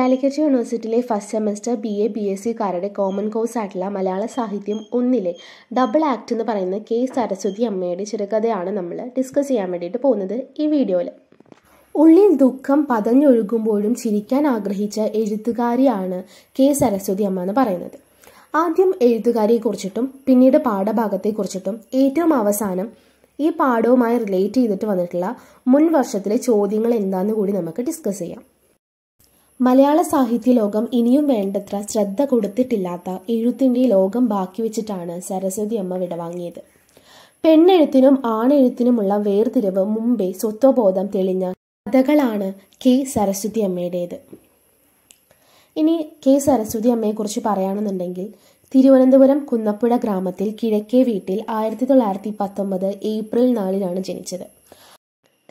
കാലിക്കറ്റ് യൂണിവേഴ്സിറ്റിയിലെ first semester B A B S സിക്കാരുടെ common course ആയിട്ടുള്ള മലയാള സാഹിത്യം ഒന്നിലെ ഡബിൾ ആക്ട് എന്ന് പറയുന്ന കെ സരസ്വതി അമ്മയുടെ ചെറുകഥയാണ് നമ്മൾ ഡിസ്കസ് ചെയ്യാൻ വേണ്ടിയിട്ട് പോകുന്നത് ഈ വീഡിയോയിൽ. ഉള്ളിൽ ദുഃഖം പതഞ്ഞൊഴുകുമ്പോഴും ചിരിക്കാൻ ആഗ്രഹിച്ച എഴുത്തുകാരിയാണ് കെ സരസ്വതി അമ്മ എന്ന് പറയുന്നത്. ആദ്യം എഴുത്തുകാരിയെക്കുറിച്ചിട്ടും പിന്നീട് പാഠഭാഗത്തെക്കുറിച്ചിട്ടും ഏറ്റവും അവസാനം ഈ പാഠവുമായി റിലേറ്റ് ചെയ്തിട്ട് വന്നിട്ടുള്ള മുൻ വർഷത്തിലെ ചോദ്യങ്ങൾ എന്താണെന്ന് കൂടി നമുക്ക് ഡിസ്കസ് ചെയ്യാം. മലയാള സാഹിത്യ ലോകം ഇനിയും വേണ്ടത്ര ശ്രദ്ധ കൊടുത്തിട്ടില്ലാത്ത എഴുത്തിന്റെ ലോകം ബാക്കി വെച്ചിട്ടാണ് സരസ്വതി അമ്മ വിടവാങ്ങിയത്. പെണ്ണെഴുത്തിനും ആണെഴുത്തിനുമുള്ള വേർതിരിവ് മുമ്പേ സ്വത്വബോധം തെളിഞ്ഞ കഥകളാണ് കെ സരസ്വതി അമ്മയുടേത്. ഇനി കെ സരസ്വതി അമ്മയെക്കുറിച്ച് പറയുകയാണെന്നുണ്ടെങ്കിൽ തിരുവനന്തപുരം കുന്നപ്പുഴ ഗ്രാമത്തിൽ കിഴക്കേ വീട്ടിൽ ആയിരത്തി തൊള്ളായിരത്തി പത്തൊമ്പത് ഏപ്രിൽ നാലിനാണ് ജനിച്ചത്.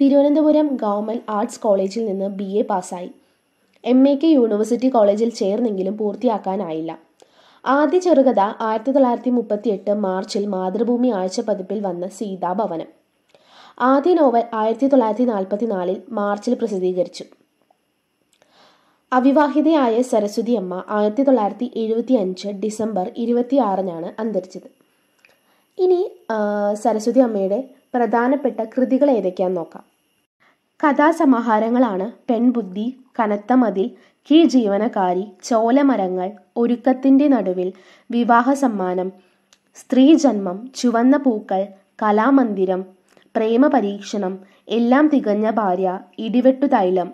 തിരുവനന്തപുരം ഗവൺമെന്റ് ആർട്സ് കോളേജിൽ നിന്ന് ബി എ പാസ്സായി. എം എ കെ യൂണിവേഴ്സിറ്റി കോളേജിൽ ചേർന്നെങ്കിലും പൂർത്തിയാക്കാനായില്ല. ആദ്യ ചെറുകഥ ആയിരത്തി തൊള്ളായിരത്തി മുപ്പത്തി എട്ട് മാർച്ചിൽ മാതൃഭൂമി ആഴ്ച പതിപ്പിൽ വന്ന സീതാഭവനം ആദ്യ നോവൽ ആയിരത്തി തൊള്ളായിരത്തി നാൽപ്പത്തി നാലിൽ മാർച്ചിൽ പ്രസിദ്ധീകരിച്ചു. അവിവാഹിതയായ സരസ്വതി അമ്മ ആയിരത്തി തൊള്ളായിരത്തി എഴുപത്തി അഞ്ച് ഡിസംബർ ഇരുപത്തി ആറിനാണ് അന്തരിച്ചത്. ഇനി സരസ്വതി അമ്മയുടെ പ്രധാനപ്പെട്ട കൃതികൾ ഏതൊക്കെയാന്ന് നോക്കാം. കഥാസമാഹാരങ്ങളാണ് പെൺബുദ്ധി കനത്ത മതിൽ കീഴ്ജീവനക്കാരി ചോലമരങ്ങൾ ഒരുക്കത്തിന്റെ നടുവിൽ വിവാഹ സമ്മാനം സ്ത്രീജന്മം ചുവന്ന പൂക്കൾ കലാമന്ദിരം പ്രേമ പരീക്ഷണം എല്ലാം തികഞ്ഞ ഭാര്യ ഇടിവെട്ടു തൈലം.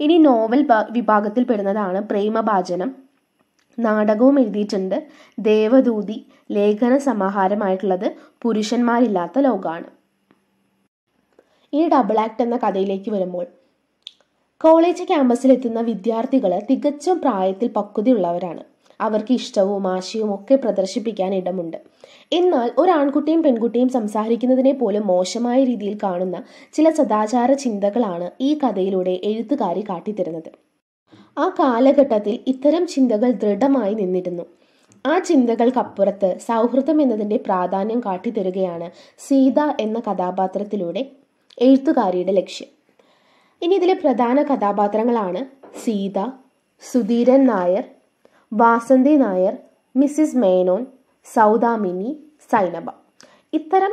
ഇനി നോവൽ വിഭാഗത്തിൽ പെടുന്നതാണ് പ്രേമഭാജനം. നാടകവും എഴുതിയിട്ടുണ്ട്. ദേവദൂതി ലേഖന സമാഹാരമായിട്ടുള്ളത് പുരുഷന്മാരില്ലാത്ത ലോകമാണ് ഈ ഡബിൾ ആക്ട് എന്ന കഥയിലേക്ക് വരുമ്പോൾ കോളേജ് ക്യാമ്പസിലെത്തുന്ന വിദ്യാർത്ഥികൾ തികച്ചും പ്രായത്തിൽ പക്വതയുള്ളവരാണ്. അവർക്ക് ഇഷ്ടവും ആശയവും ഒക്കെ പ്രദർശിപ്പിക്കാൻ ഇടമുണ്ട്. എന്നാൽ ഒരു ആൺകുട്ടിയും പെൺകുട്ടിയും സംസാരിക്കുന്നതിനെ പോലും മോശമായ രീതിയിൽ കാണുന്ന ചില സദാചാര ചിന്തകളാണ് ഈ കഥയിലൂടെ എഴുത്തുകാരി കാട്ടിത്തരുന്നത്. ആ കാലഘട്ടത്തിൽ ഇത്തരം ചിന്തകൾ ദൃഢമായി നിന്നിരുന്നു. ആ ചിന്തകൾക്കപ്പുറത്ത് സൗഹൃദം എന്നതിന്റെ പ്രാധാന്യം കാട്ടിത്തരുകയാണ് സീത എന്ന കഥാപാത്രത്തിലൂടെ എഴുത്തുകാരിയുടെ ലക്ഷ്യം. ഇനി ഇതിലെ പ്രധാന കഥാപാത്രങ്ങളാണ് സീത സുധീരൻ നായർ വാസന്തി നായർ മിസ്സിസ് മേനോൻ സൗദാമിനി സൈനബ. ഇത്തരം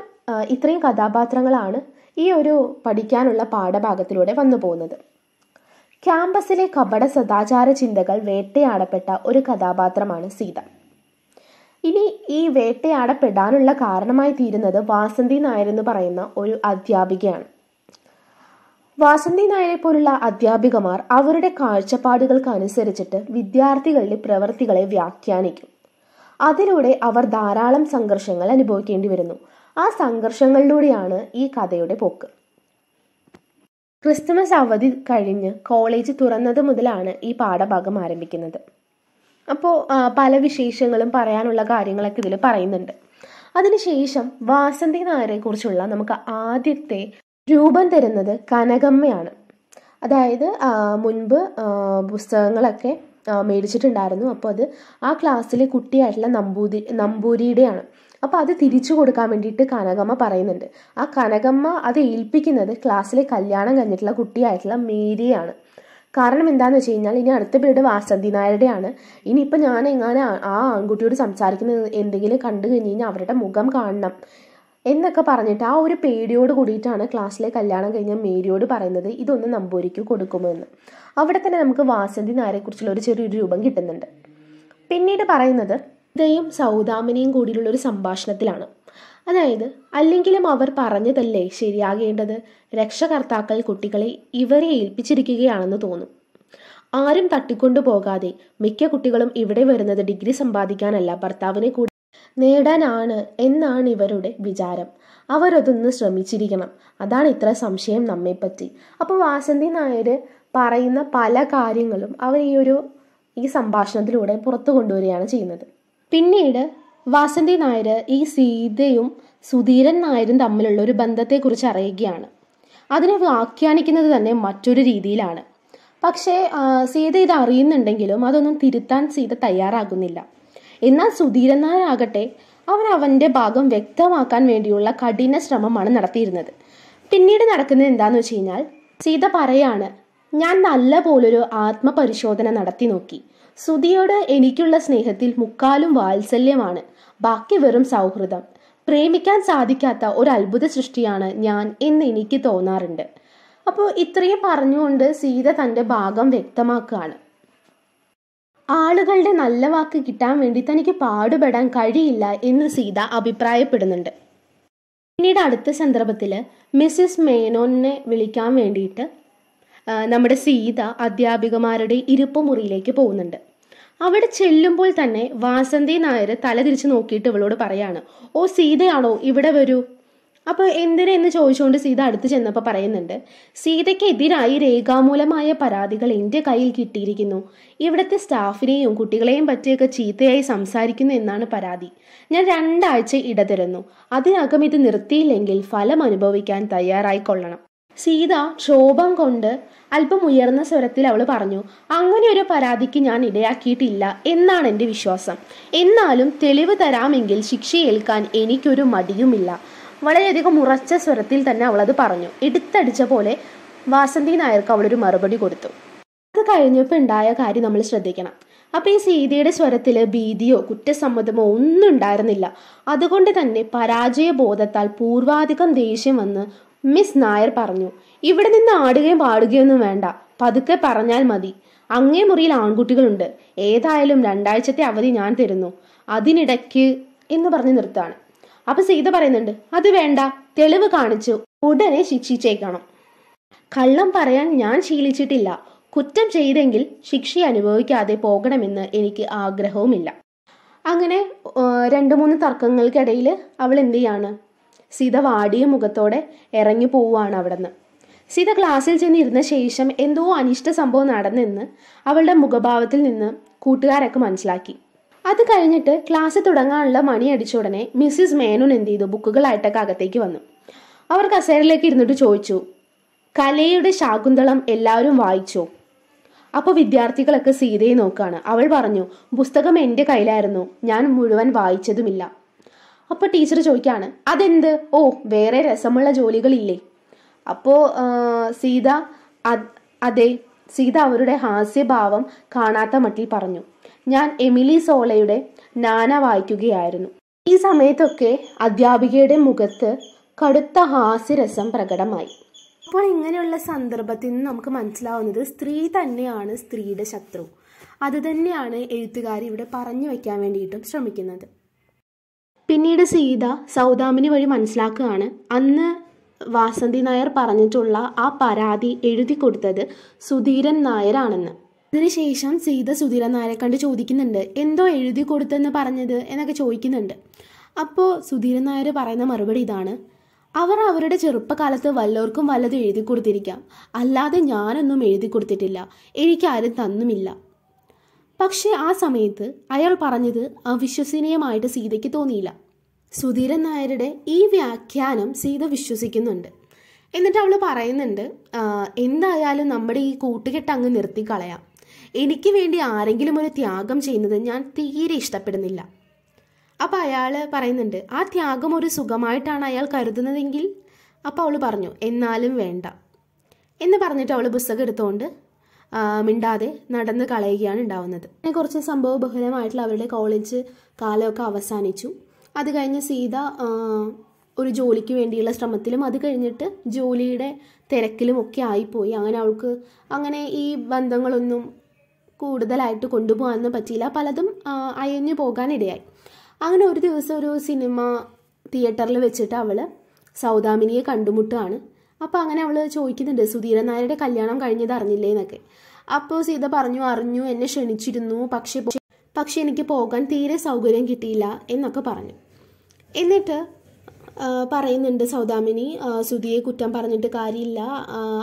ഇത്രയും കഥാപാത്രങ്ങളാണ് ഈ ഒരു പഠിക്കാനുള്ള പാഠഭാഗത്തിലൂടെ വന്നു പോകുന്നത്. ക്യാമ്പസിലെ കപട സദാചാര ചിന്തകൾ വേട്ടയാടപ്പെട്ട ഒരു കഥാപാത്രമാണ് സീത. ഇനി ഈ വേട്ടയാടപ്പെടാനുള്ള കാരണമായി തീരുന്നത് വാസന്തി നായർ എന്ന് പറയുന്ന ഒരു അധ്യാപികയാണ്. വാസന്തി നായരെ പോലുള്ള അധ്യാപികമാർ അവരുടെ കാഴ്ചപ്പാടുകൾക്ക് അനുസരിച്ചിട്ട് വിദ്യാർത്ഥികളുടെ പ്രവൃത്തികളെ വ്യാഖ്യാനിക്കും. അതിലൂടെ അവർ ധാരാളം സംഘർഷങ്ങൾ അനുഭവിക്കേണ്ടി വരുന്നു. ആ സംഘർഷങ്ങളിലൂടെയാണ് ഈ കഥയുടെ പോക്ക്. ക്രിസ്തുമസ് അവധി കഴിഞ്ഞ് കോളേജ് തുറന്നത് മുതലാണ് ഈ പാഠഭാഗം ആരംഭിക്കുന്നത്. അപ്പോൾ പല വിശേഷങ്ങളും പറയാനുള്ള കാര്യങ്ങളൊക്കെ ഇതിൽ പറയുന്നുണ്ട്. അതിനുശേഷം വാസന്തി നായരെ കുറിച്ചുള്ള നമുക്ക് ആദ്യത്തെ രൂപം തരുന്നത് കനകമ്മയാണ്. അതായത് മുൻപ് പുസ്തകങ്ങളൊക്കെ മേടിച്ചിട്ടുണ്ടായിരുന്നു. അപ്പോൾ അത് ആ ക്ലാസ്സിലെ കുട്ടിയായിട്ടുള്ള നമ്പൂതി നമ്പൂരിയുടെയാണ്. അപ്പോൾ അത് തിരിച്ചു കൊടുക്കാൻ വേണ്ടിയിട്ട് കനകമ്മ പറയുന്നുണ്ട്. ആ കനകമ്മ അത് ഏൽപ്പിക്കുന്നത് ക്ലാസ്സിലെ കല്യാണം കഴിഞ്ഞിട്ടുള്ള കുട്ടിയായിട്ടുള്ള മേരിയാണ്. കാരണം എന്താന്ന് വെച്ച് കഴിഞ്ഞാൽ ഇനി അടുത്ത പീരീഡ് വാസന്തി നായരുടെയാണ്. ഇനിയിപ്പോൾ ഞാൻ എങ്ങനെ ആ ആൺകുട്ടിയോട് സംസാരിക്കുന്നത് എന്തെങ്കിലും കണ്ടു കഴിഞ്ഞ് കഴിഞ്ഞാൽ അവരുടെ മുഖം കാണണം എന്നൊക്കെ പറഞ്ഞിട്ട് ആ ഒരു പേടിയോട് കൂടിയിട്ടാണ് ക്ലാസ്സിലെ കല്യാണം കഴിഞ്ഞ മേരിയോട് പറയുന്നത് ഇതൊന്ന് നമ്പൂരിക്ക് കൊടുക്കുമെന്ന്. അവിടെ തന്നെ നമുക്ക് വാസന്തി നായരെക്കുറിച്ചുള്ള ഒരു ചെറിയൊരു രൂപം കിട്ടുന്നുണ്ട്. പിന്നീട് പറയുന്നത് ഇതയും സൗദാമിനിയും കൂടിയുള്ള ഒരു സംഭാഷണത്തിലാണ്. അതായത് അല്ലെങ്കിലും അവർ പറഞ്ഞതല്ലേ ശരിയാകേണ്ടത്? രക്ഷകർത്താക്കൾ കുട്ടികളെ ഇവരെ ഏൽപ്പിച്ചിരിക്കുകയാണെന്ന് തോന്നും. ആരും തട്ടിക്കൊണ്ടു പോകാതെ മിക്ക കുട്ടികളും ഇവിടെ വരുന്നത് ഡിഗ്രി സമ്പാദിക്കാനല്ല ഭർത്താവിനെ കൂടി നേടാനാണ് എന്നാണ് ഇവരുടെ വിചാരം. അവരതൊന്ന് ശ്രമിച്ചിരിക്കണം. അതാണ് ഇത്ര സംശയം നമ്മെപ്പറ്റി. അപ്പോൾ വാസന്തി നായർ പറയുന്ന പല കാര്യങ്ങളും അവർ ഈ ഒരു ഈ സംഭാഷണത്തിലൂടെ പുറത്തു കൊണ്ടുവരികയാണ് ചെയ്യുന്നത്. പിന്നീട് വാസന്തി നായർ ഈ സീതയും സുധീരൻ നായരും തമ്മിലുള്ള ഒരു ബന്ധത്തെക്കുറിച്ച് അറിയുകയാണ്. അതിനെ വ്യാഖ്യാനിക്കുന്നത് തന്നെ മറ്റൊരു രീതിയിലാണ്. പക്ഷേ സീത ഇത് അറിയുന്നുണ്ടെങ്കിലും അതൊന്നും തിരുത്താൻ സീത തയ്യാറാകുന്നില്ല. എന്നാൽ സുധീരൻ നായരാകട്ടെ അവൻ അവന്റെ ഭാഗം വ്യക്തമാക്കാൻ വേണ്ടിയുള്ള കഠിന ശ്രമമാണ് നടത്തിയിരുന്നത്. പിന്നീട് നടക്കുന്നത് എന്താന്ന് വെച്ച് കഴിഞ്ഞാൽ സീത പറയാണ് ഞാൻ നല്ല പോലൊരു ആത്മപരിശോധന നടത്തി നോക്കി. സുധിയോട് എനിക്കുള്ള സ്നേഹത്തിൽ മുക്കാലും വാത്സല്യമാണ്. ബാക്കി വെറും സൗഹൃദം. പ്രേമിക്കാൻ സാധിക്കാത്ത ഒരു അത്ഭുത സൃഷ്ടിയാണ് ഞാൻ എന്ന് എനിക്ക് തോന്നാറുണ്ട്. അപ്പോൾ ഇത്രയും പറഞ്ഞുകൊണ്ട് സീത തന്റെ ഭാഗം വ്യക്തമാക്കുകയാണ്. ആളുകളുടെ നല്ല വാക്ക് കിട്ടാൻ വേണ്ടി തനിക്ക് പാടുപെടാൻ കഴിയില്ല എന്ന് സീത അഭിപ്രായപ്പെടുന്നുണ്ട്. പിന്നീട് അടുത്ത സന്ദർഭത്തിൽ മിസ്സിസ് മേനോനെ വിളിക്കാൻ വേണ്ടിയിട്ട് നമ്മുടെ സീത അധ്യാപികമാരുടെ ഇരുപ്പ് മുറിയിലേക്ക് പോകുന്നുണ്ട്. അവിടെ ചെല്ലുമ്പോൾ തന്നെ വാസന്തി നായർ തലതിരിച്ച് നോക്കിയിട്ട് ഇവളോട് പറയാണ് ഓ സീതയാണോ? ഇവിടെ വരൂ. അപ്പോൾ എന്തിനെന്ന് ചോദിച്ചുകൊണ്ട് സീത അടുത്ത് ചെന്നപ്പോൾ പറയുന്നുണ്ട് സീതയ്ക്കെതിരായി രേഖാമൂലമായ പരാതികൾ എന്റെ കയ്യിൽ കിട്ടിയിരിക്കുന്നു. ഇവിടുത്തെ സ്റ്റാഫിനെയും കുട്ടികളെയും പറ്റിയൊക്കെ ചീത്തയായി സംസാരിക്കുന്നു എന്നാണ് പരാതി. ഞാൻ രണ്ടാഴ്ച ഇടതരുന്നു അതിനകം ഇത് നിർത്തിയില്ലെങ്കിൽ ഫലം അനുഭവിക്കാൻ തയ്യാറായിക്കൊള്ളണം. സീത ക്ഷോഭം കൊണ്ട് അല്പം ഉയർന്ന സ്വരത്തിൽ അവൾ പറഞ്ഞു അങ്ങനെ ഒരു പരാതിക്ക് ഞാൻ ഇടയാക്കിയിട്ടില്ല എന്നാണ് എന്റെ വിശ്വാസം. എന്നാലും തെളിവ് തരാമെങ്കിൽ ശിക്ഷ ഏൽക്കാൻ എനിക്കൊരു മടിയുമില്ല. വളരെയധികം ഉറച്ച സ്വരത്തിൽ തന്നെ അവൾ അത് പറഞ്ഞു. എടുത്തടിച്ച പോലെ വാസന്തി നായർക്ക് അവളൊരു മറുപടി കൊടുത്തു. അത് കഴിഞ്ഞപ്പോൾ ഉണ്ടായ കാര്യം നമ്മൾ ശ്രദ്ധിക്കണം. അപ്പോൾ ഈ സീതയുടെ സ്വരത്തിൽ ഭീതിയോ കുറ്റസമ്മതമോ ഒന്നും ഉണ്ടായിരുന്നില്ല. അതുകൊണ്ട് തന്നെ പരാജയ ബോധത്താൽ പൂർവാധികം ദേഷ്യം വന്ന് മിസ് നായർ പറഞ്ഞു ഇവിടെ നിന്ന് ആടുകയും പാടുകയൊന്നും വേണ്ട. പതുക്കെ പറഞ്ഞാൽ മതി. അങ്ങേ മുറിയിൽ ആൺകുട്ടികളുണ്ട്. ഏതായാലും രണ്ടാഴ്ചത്തെ അവധി ഞാൻ തരുന്നു. അതിനിടയ്ക്ക് എന്ന് പറഞ്ഞ് നിർത്താണ് അപ്പൊ സീത പറയുന്നുണ്ട് അത് വേണ്ട. തെളിവ് കാണിച്ചു. ഉടനെ ശിക്ഷിച്ചേക്കണം. കള്ളം പറയാൻ ഞാൻ ശീലിച്ചിട്ടില്ല. കുറ്റം ചെയ്തെങ്കിൽ ശിക്ഷ അനുഭവിക്കാതെ പോകണമെന്ന് എനിക്ക് ആഗ്രഹവുമില്ല. അങ്ങനെ രണ്ടു മൂന്ന് തർക്കങ്ങൾക്കിടയിൽ അവൾ എന്ത് ചെയ്യാണ്? സീത വാടിയ മുഖത്തോടെ ഇറങ്ങി പോവുകയാണ് അവിടുന്ന്. സീത ക്ലാസ്സിൽ ചെന്നിരുന്ന ശേഷം എന്തോ അനിഷ്ട സംഭവം നടന്നെന്ന് അവളുടെ മുഖഭാവത്തിൽ നിന്ന് കൂട്ടുകാരൊക്കെ മനസ്സിലാക്കി. അത് കഴിഞ്ഞിട്ട് ക്ലാസ് തുടങ്ങാനുള്ള മണി അടിച്ച ഉടനെ മിസ്സിസ് മേനോൻ എന്ത് ചെയ്തു? ബുക്കുകളായിട്ടൊക്കെ അകത്തേക്ക് വന്നു. അവർ കസേരയിലേക്ക് ഇരുന്നിട്ട് ചോദിച്ചു കലയുടെ ശാകുന്തളം എല്ലാവരും വായിച്ചോ? അപ്പോൾ വിദ്യാർത്ഥികളൊക്കെ സീതയെ നോക്കുകയാണ് അവൾ പറഞ്ഞു പുസ്തകം എന്റെ കയ്യിലായിരുന്നു. ഞാൻ മുഴുവൻ വായിച്ചതുമില്ല. അപ്പോൾ ടീച്ചർ ചോദിക്കാണ് അതെന്ത്? ഓ വേറെ രസമുള്ള ജോലികളില്ലേ. അപ്പോൾ സീത അതെ സീത അവരുടെ ഹാസ്യഭാവം കാണാത്ത മട്ടിൽ പറഞ്ഞു. ഞാൻ എമിലി സോളയുടെ നാന വായിക്കുകയായിരുന്നു. ഈ സമയത്തൊക്കെ അധ്യാപികയുടെ മുഖത്ത് കടുത്ത ഹാസ്യരസം പ്രകടമായി. അപ്പോൾ ഇങ്ങനെയുള്ള സന്ദർഭത്തിൽ നിന്ന് നമുക്ക് മനസ്സിലാവുന്നത് സ്ത്രീ തന്നെയാണ് സ്ത്രീയുടെ ശത്രു. അതുതന്നെയാണ് എഴുത്തുകാരി ഇവിടെ പറഞ്ഞു വയ്ക്കാൻ വേണ്ടിയിട്ടും ശ്രമിക്കുന്നത്. പിന്നീട് സീത സൗദാമിനി വഴി മനസ്സിലാക്കുകയാണ്. അന്ന് വാസന്തി നായർ പറഞ്ഞിട്ടുള്ള ആ പരാതി എഴുതി കൊടുത്തത് സുധീരൻ നായരാണെന്ന്. അതിനുശേഷം സീത സുധീരൻ നായരെ കണ്ട് ചോദിക്കുന്നുണ്ട് എന്തോ എഴുതി കൊടുത്തെന്ന് പറഞ്ഞത്? എന്നൊക്കെ ചോദിക്കുന്നുണ്ട്. അപ്പോൾ സുധീരൻ നായർ പറയുന്ന മറുപടി ഇതാണ് അവർ അവരുടെ ചെറുപ്പകാലത്ത് വല്ലവർക്കും വല്ലതും എഴുതി കൊടുത്തിരിക്കാം. അല്ലാതെ ഞാനൊന്നും എഴുതി കൊടുത്തിട്ടില്ല. എനിക്കാരും തന്നുമില്ല. പക്ഷേ ആ സമയത്ത് അയാൾ പറഞ്ഞത് അവിശ്വസനീയമായിട്ട് സീതയ്ക്ക് തോന്നിയില്ല. സുധീരൻ നായരുടെ ഈ വ്യാഖ്യാനം സീത വിശ്വസിക്കുന്നുണ്ട്. എന്നിട്ട് അവൾ പറയുന്നുണ്ട് എന്തായാലും നമ്മുടെ ഈ കൂട്ടുകെട്ട് അങ്ങ് നിർത്തിക്കളയാം. എനിക്ക് വേണ്ടി ആരെങ്കിലും ഒരു ത്യാഗം ചെയ്യുന്നത് ഞാൻ തീരെ ഇഷ്ടപ്പെടുന്നില്ല. അപ്പോൾ അയാൾ പറയുന്നുണ്ട് ആ ത്യാഗം ഒരു സുഖമായിട്ടാണ് അയാൾ കരുതുന്നതെങ്കിൽ? അപ്പോൾ അവൾ പറഞ്ഞു എന്നാലും വേണ്ട. എന്ന് പറഞ്ഞിട്ട് അവൾ പുസ്തകം എടുത്തുകൊണ്ട് മിണ്ടാതെ നടന്ന് കളയുകയാണ് ഉണ്ടാവുന്നത്. അങ്ങനെ കുറച്ച് സംഭവ ബഹുലമായിട്ടുള്ള അവരുടെ കോളേജ് കാലമൊക്കെ അവസാനിച്ചു. അത് കഴിഞ്ഞ് സീത ഒരു ജോലിക്ക് വേണ്ടിയുള്ള ശ്രമത്തിലും അത് കഴിഞ്ഞിട്ട് ജോലിയുടെ തിരക്കിലും ഒക്കെ ആയിപ്പോയി. അങ്ങനെ അവൾക്ക് അങ്ങനെ ഈ ബന്ധങ്ങളൊന്നും കൂടുതലായിട്ട് കൊണ്ടുപോകാനൊന്നും പറ്റിയില്ല. പലതും അയഞ്ഞു പോകാനിടയായി. അങ്ങനെ ഒരു ദിവസം ഒരു സിനിമ തിയേറ്ററിൽ വെച്ചിട്ട് അവൾ സൗദാമിനിയെ കണ്ടുമുട്ടുകയാണ്. അപ്പോൾ അങ്ങനെ അവൾ ചോദിക്കുന്നുണ്ട് സുധീരൻ നായരുടെ കല്യാണം കഴിഞ്ഞത് അറിഞ്ഞില്ലേ എന്നൊക്കെ അപ്പോൾ സീത പറഞ്ഞു അറിഞ്ഞു എന്നെ ക്ഷണിച്ചിരുന്നു പക്ഷേ പക്ഷേ എനിക്ക് പോകാൻ തീരെ സൗകര്യം കിട്ടിയില്ല എന്നൊക്കെ പറഞ്ഞു. എന്നിട്ട് പറയുന്നുണ്ട് സൗദാമിനി സുധിയെ കുറ്റം പറഞ്ഞിട്ട് കാര്യമില്ല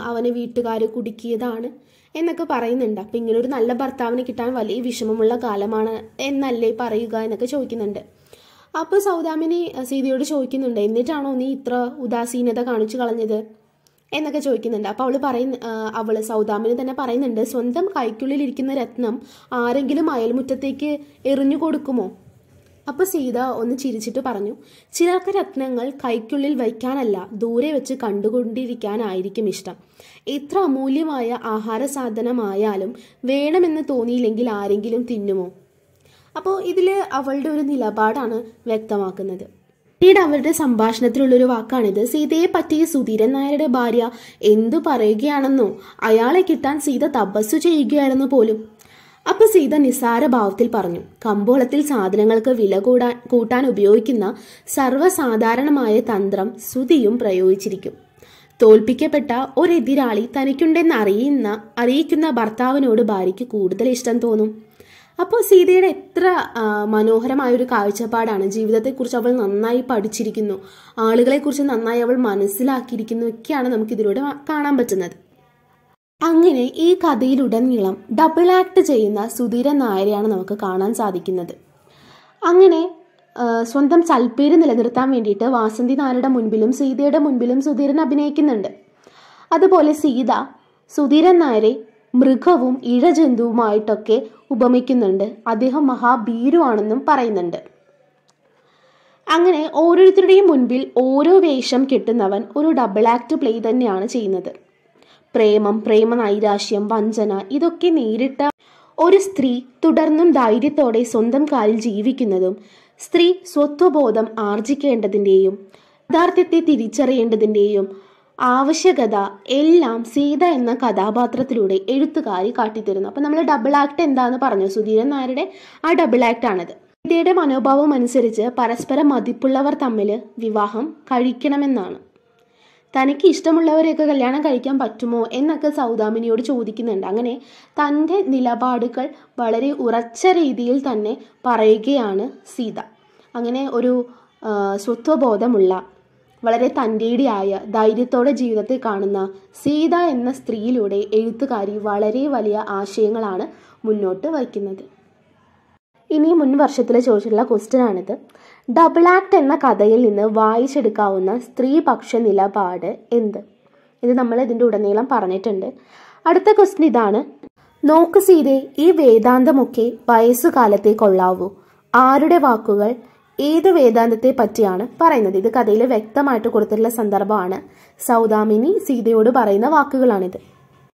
അവനെ വീട്ടുകാർ കുടുക്കിയതാണ് എന്നൊക്കെ പറയുന്നുണ്ട്. അപ്പം ഇങ്ങനെ ഒരു നല്ല ഭർത്താവിനെ കിട്ടാൻ വലിയ വിഷമമുള്ള കാലമാണ് എന്നല്ലേ പറയുക എന്നൊക്കെ ചോദിക്കുന്നുണ്ട്. അപ്പോൾ സൗദാമിനി സീതയോട് ചോദിക്കുന്നുണ്ട് എന്നിട്ടാണോ നീ ഇത്ര ഉദാസീനത കാണിച്ചു കളഞ്ഞത്? എന്നൊക്കെ ചോദിക്കുന്നുണ്ട്. അപ്പോൾ അവൾ പറയുന്ന അവൾ സൗദാമിനി തന്നെ പറയുന്നുണ്ട് സ്വന്തം കൈക്കുള്ളിലിരിക്കുന്ന രത്നം ആരെങ്കിലും അയൽമുറ്റത്തേക്ക് എറിഞ്ഞു കൊടുക്കുമോ? അപ്പോൾ സീത ഒന്ന് ചിരിച്ചിട്ട് പറഞ്ഞു ചിലർക്ക് രത്നങ്ങൾ കൈക്കുള്ളിൽ വയ്ക്കാനല്ല ദൂരെ വെച്ച് കണ്ടുകൊണ്ടിരിക്കാനായിരിക്കും ഇഷ്ടം. എത്ര അമൂല്യമായ ആഹാര സാധനമായാലും വേണമെന്ന് തോന്നിയില്ലെങ്കിൽ ആരെങ്കിലും തിന്നുമോ? അപ്പോൾ ഇതിൽ അവളുടെ ഒരു നിലപാടാണ് വ്യക്തമാക്കുന്നത്. പിന്നീട് അവരുടെ സംഭാഷണത്തിലുള്ളൊരു വാക്കാണിത്. സീതയെ പറ്റിയ സുധീരൻ നായരുടെ ഭാര്യ എന്തു പറയുകയാണെന്നോ അയാളെ കിട്ടാൻ സീത തപസ്സു ചെയ്യുകയായിരുന്നു പോലും. അപ്പൊ സീത നിസാര ഭാവത്തിൽ പറഞ്ഞു കമ്പോളത്തിൽ സാധനങ്ങൾക്ക് വില കൂടാൻ കൂട്ടാൻ ഉപയോഗിക്കുന്ന സർവസാധാരണമായ തന്ത്രം സുതിയും പ്രയോഗിച്ചിരിക്കും. തോൽപ്പിക്കപ്പെട്ട ഒരെതിരാളി തനിക്കുണ്ടെന്ന് അറിയുന്ന അറിയിക്കുന്ന ഭർത്താവിനോട് ഭാര്യയ്ക്ക് കൂടുതൽ ഇഷ്ടം തോന്നും. അപ്പോൾ സീതയുടെ എത്ര മനോഹരമായ ഒരു കാഴ്ചപ്പാടാണ്. ജീവിതത്തെക്കുറിച്ച് അവൾ നന്നായി പഠിച്ചിരിക്കുന്നു. ആളുകളെക്കുറിച്ച് നന്നായി അവൾ മനസ്സിലാക്കിയിരിക്കുന്നു ഒക്കെയാണ് നമുക്കിതിലൂടെ കാണാൻ പറ്റുന്നത്. അങ്ങനെ ഈ കഥയിലുടനീളം ഡബിൾ ആക്ട് ചെയ്യുന്ന സുധീരൻ നായരെയാണ് നമുക്ക് കാണാൻ സാധിക്കുന്നത്. അങ്ങനെ സ്വന്തം സൽപ്പേര് നിലനിർത്താൻ വേണ്ടിയിട്ട് വാസന്തി നായരുടെ മുൻപിലും സീതയുടെ മുൻപിലും സുധീരൻ അഭിനയിക്കുന്നുണ്ട്. അതുപോലെ സീത സുധീരൻ നായരെ മൃഗവും ഇഴജന്തുവുമായിട്ടൊക്കെ ഉപമിക്കുന്നുണ്ട്. അദ്ദേഹം മഹാഭീരുവാണെന്നും പറയുന്നുണ്ട്. അങ്ങനെ ഓരോരുത്തരുടെയും മുൻപിൽ ഓരോ വേഷം കിട്ടുന്നവൻ ഒരു ഡബിൾ ആക്ട് പ്ലേ തന്നെയാണ് ചെയ്യുന്നത്. പ്രേമം പ്രേമ നൈരാശ്യം വഞ്ചന ഇതൊക്കെ നേരിട്ട ഒരു സ്ത്രീ തുടർന്നും ധൈര്യത്തോടെ സ്വന്തം കാലിൽ ജീവിക്കുന്നതും സ്ത്രീ സ്വത്വബോധം ആർജിക്കേണ്ടതിന്റെയും യഥാർത്ഥത്തെ തിരിച്ചറിയേണ്ടതിന്റെയും ആവശ്യകത എല്ലാം സീത എന്ന കഥാപാത്രത്തിലൂടെ എഴുത്തുകാരി കാട്ടിത്തരുന്നു. അപ്പം നമ്മൾ ഡബിൾ ആക്ട് എന്താന്ന് പറഞ്ഞു? സുധീരൻ നായരുടെ ആ ഡബിൾ ആക്ട് ആണത്. സീതയുടെ മനോഭാവം അനുസരിച്ച് പരസ്പരം മതിപ്പുള്ളവർ തമ്മിൽ വിവാഹം കഴിക്കണമെന്നാണ്. തനിക്ക് ഇഷ്ടമുള്ളവരെയൊക്കെ കല്യാണം കഴിക്കാൻ പറ്റുമോ എന്നൊക്കെ സൗദാമിനിയോട് ചോദിക്കുന്നുണ്ട്. അങ്ങനെ തന്റെ നിലപാടുകൾ വളരെ ഉറച്ച രീതിയിൽ തന്നെ പറയുകയാണ് സീത. അങ്ങനെ ഒരു സ്വത്വബോധമുള്ള വളരെ തന്റെടിയായ ധൈര്യത്തോടെ ജീവിതത്തെ കാണുന്ന സീത എന്ന സ്ത്രീയിലൂടെ എഴുത്തുകാരി വളരെ വലിയ ആശയങ്ങളാണ് മുന്നോട്ട് വയ്ക്കുന്നത്. ഇനി മുൻ വർഷത്തിൽ ചോദിച്ചിട്ടുള്ള ക്വസ്റ്റ്യൻ ആണിത്. ഡബിൾ ആക്ട് എന്ന കഥയിൽ നിന്ന് വായിച്ചെടുക്കാവുന്ന സ്ത്രീപക്ഷ നിലപാട് എന്ത്? ഇത് നമ്മൾ ഇതിന്റെ ഉടനീളം പറഞ്ഞിട്ടുണ്ട്. അടുത്ത ക്വസ്റ്റ്യൻ ഇതാണ്. നോക്ക് സീതെ ഈ വേദാന്തമൊക്കെ വയസ്സുകാലത്തെ കൊള്ളാവൂ. ആരുടെ വാക്കുകൾ? ഏത് വേദാന്തത്തെ പറ്റിയാണ് പറയുന്നത്? ഇത് കഥയിൽ വ്യക്തമായിട്ട് കൊടുത്തിട്ടുള്ള സന്ദർഭമാണ്. സൗദാമിനി സീതയോട് പറയുന്ന വാക്കുകളാണിത്.